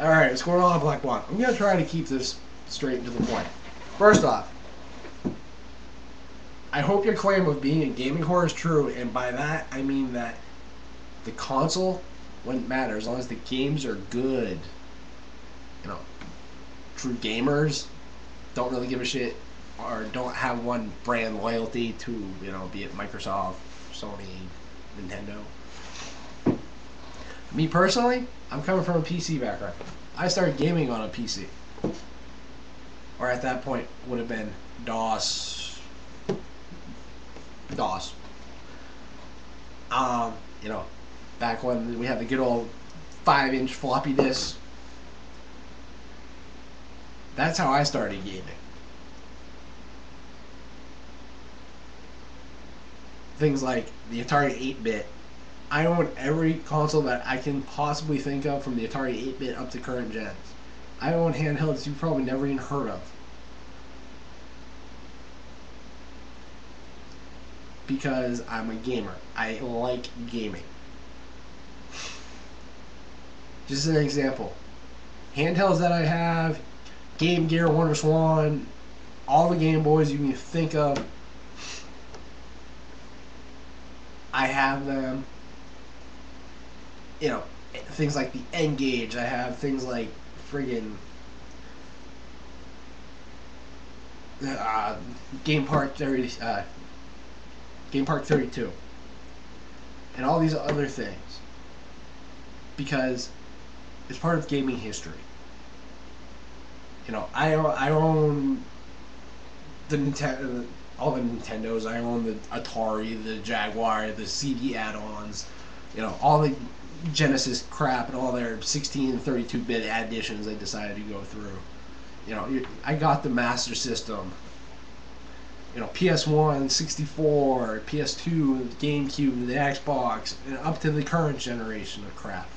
Alright, what's going on, Black One? I'm gonna try to keep this straight to the point. First off, I hope your claim of being a gaming whore is true, and by that I mean that the console wouldn't matter as long as the games are good. You know, true gamers don't really give a shit or don't have one brand loyalty to, you know, be it Microsoft, Sony, Nintendo. Me personally, I'm coming from a PC background. I started gaming on a PC. Or at that point would have been DOS. DOS. Um, you know, back when we had the good old five inch floppy disk. That's how I started gaming. Things like the Atari 8 bit I own every console that I can possibly think of from the Atari 8-bit up to current gens. I own handhelds you've probably never even heard of. Because I'm a gamer. I like gaming. Just an example. Handhelds that I have, Game Gear, WonderSwan, all the Game Boys you can think of. I have them you know, things like the N-Gage. I have things like friggin' uh, Game Park 30, uh, Game Park 32, and all these other things because it's part of gaming history. You know, I I own the Nintendo, all the Nintendos. I own the Atari, the Jaguar, the CD add-ons. You know, all the Genesis crap and all their 16 and 32 bit additions they decided to go through. You know, I got the Master System. You know, PS1, 64, PS2, GameCube, the Xbox, and up to the current generation of crap.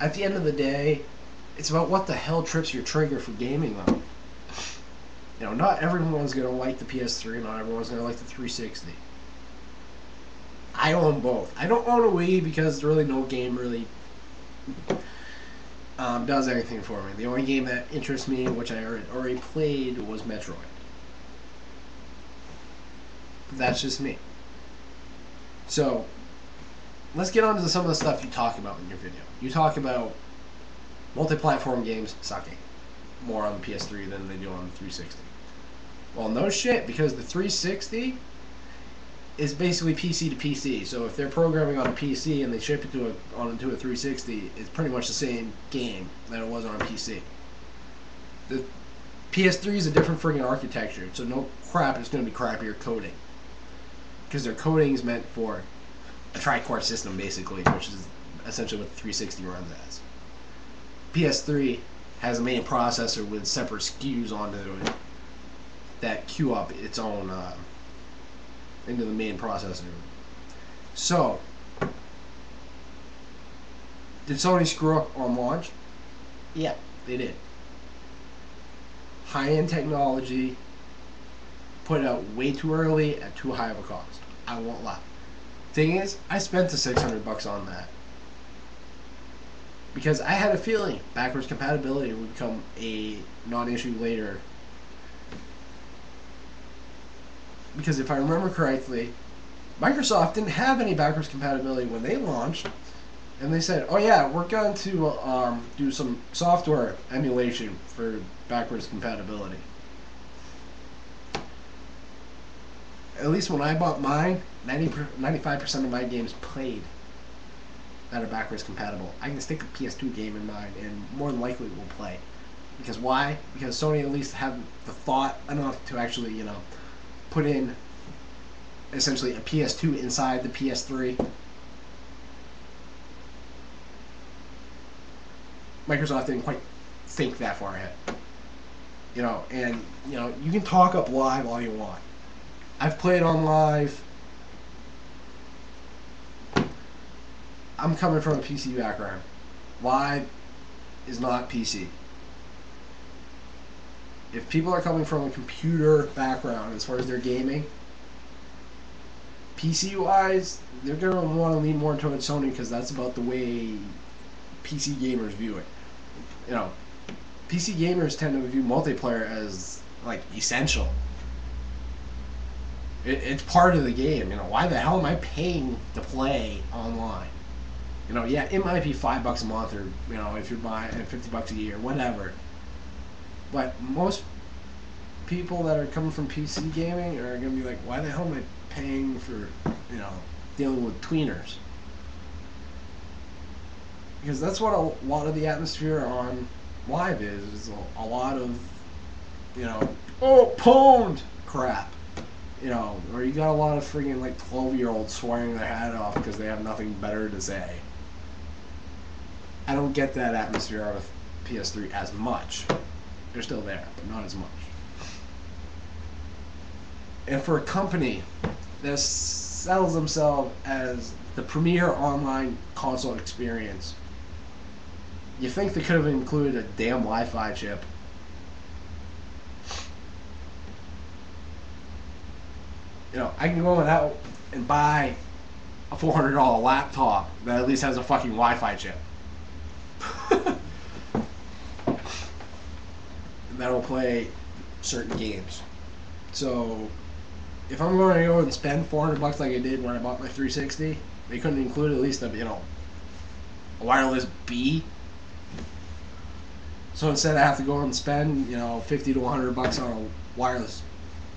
At the end of the day, it's about what the hell trips your trigger for gaming though. You know, not everyone's gonna like the PS3, not everyone's gonna like the 360. I own both. I don't own a Wii because really no game really um, does anything for me. The only game that interests me, which I already played, was Metroid. That's just me. So, let's get on to some of the stuff you talk about in your video. You talk about multi-platform games sucking more on the PS3 than they do on the 360. Well, no shit, because the 360 is basically PC to PC. So if they're programming on a PC and they ship it to a onto a 360, it's pretty much the same game that it was on a PC. The PS3 is a different friggin' architecture, so no crap, it's going to be crappier coding. Because their coding is meant for a tri-core system, basically, which is essentially what the 360 runs as. PS3 has a main processor with separate SPUs onto it that queue up its own uh, into the main processor. So, did Sony screw up on launch? Yeah, they did. High-end technology put out way too early at too high of a cost. I won't lie. Thing is, I spent the 600 bucks on that. Because I had a feeling backwards compatibility would become a non-issue later because if I remember correctly, Microsoft didn't have any backwards compatibility when they launched, and they said, "Oh yeah, we're going to um, do some software emulation for backwards compatibility." At least when I bought mine, 95% of my games played that are backwards compatible. I can stick a PS2 game in mine, and more than likely will play. Because why? Because Sony at least had the thought enough to actually, you know, put in essentially a PS2 inside the PS3. Microsoft didn't quite think that far ahead. You know, and you know, you can talk up live all you want. I've played on live. I'm coming from a PC background. Live is not PC if people are coming from a computer background as far as their gaming, PC wise, they're gonna want to lean more towards Sony because that's about the way PC gamers view it. You know, PC gamers tend to view multiplayer as like essential. It, it's part of the game. You know, why the hell am I paying to play online? You know, yeah, it might be five bucks a month, or you know, if you're buying fifty bucks a year, whatever. But most people that are coming from PC gaming are gonna be like, why the hell am I paying for, you know, dealing with tweeners? Because that's what a lot of the atmosphere on live is. Is a, a lot of, you know, oh pwned crap. You know, or you got a lot of freaking like twelve year olds swearing their hat off because they have nothing better to say. I don't get that atmosphere out of PS3 as much. They're still there, but not as much. And for a company that sells themselves as the premier online console experience, you think they could have included a damn Wi-Fi chip. You know, I can go out and buy a $400 laptop that at least has a fucking Wi-Fi chip. That'll play certain games. So if I'm going to go and spend 400 bucks like I did when I bought my 360, they couldn't include at least a you know a wireless B. So instead, I have to go and spend you know 50 to 100 bucks on a wireless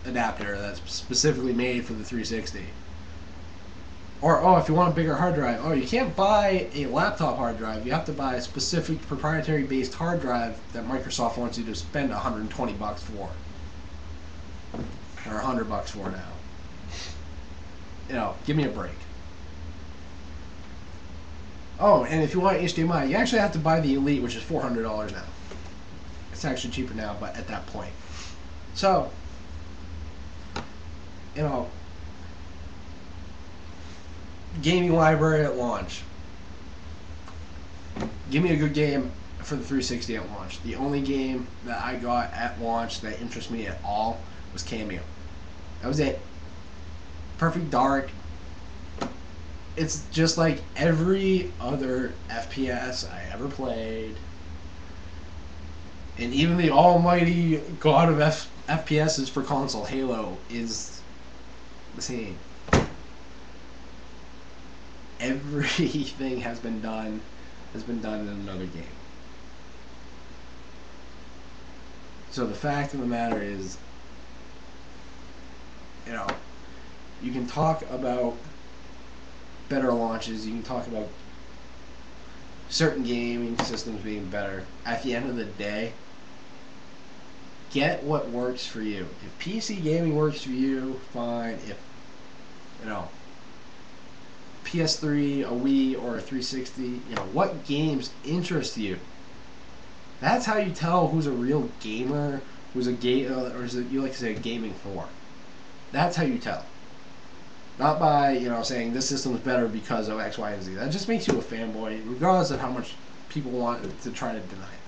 adapter that's specifically made for the 360. Or, oh, if you want a bigger hard drive, oh, you can't buy a laptop hard drive. You have to buy a specific proprietary based hard drive that Microsoft wants you to spend 120 bucks for. Or 100 bucks for now. You know, give me a break. Oh, and if you want HDMI, you actually have to buy the Elite, which is $400 now. It's actually cheaper now, but at that point. So, you know, gaming library at launch. Give me a good game for the 360 at launch. The only game that I got at launch that interests me at all was Kameo. That was it. Perfect Dark. It's just like every other FPS I ever played. And even the almighty god of F- FPSs for console, Halo, is the same everything has been done has been done in another game. So the fact of the matter is, you know, you can talk about better launches, you can talk about certain gaming systems being better. At the end of the day, get what works for you. If PC gaming works for you, fine. If you know PS3, a Wii, or a 360, you know, what games interest you? That's how you tell who's a real gamer, who's a game, uh, or is it you like to say gaming for. That's how you tell. Not by, you know, saying this system's better because of X, Y, and Z. That just makes you a fanboy, regardless of how much people want to try to deny it.